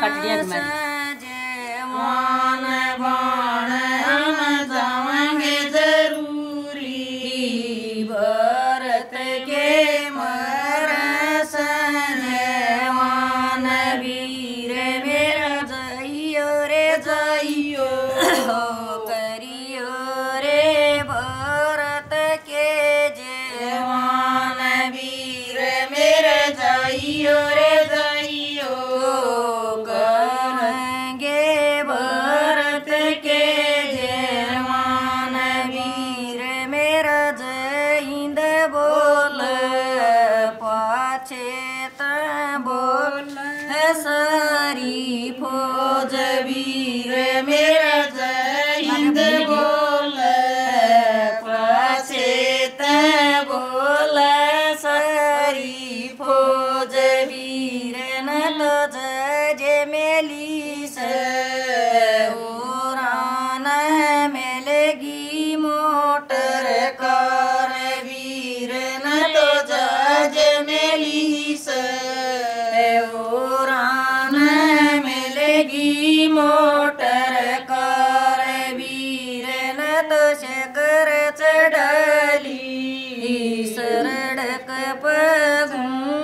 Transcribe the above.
बढ़िया घुमा दी। सजेवान पाछे त बोल सारी फौज वीर मेरा जय हिंद बोल पाछे त बोल सारी फौज वीर न तो जय मेली से उड़ान मिलेगी मोटर कार गी मोटर कार ी तशकर चढली सरडक पगू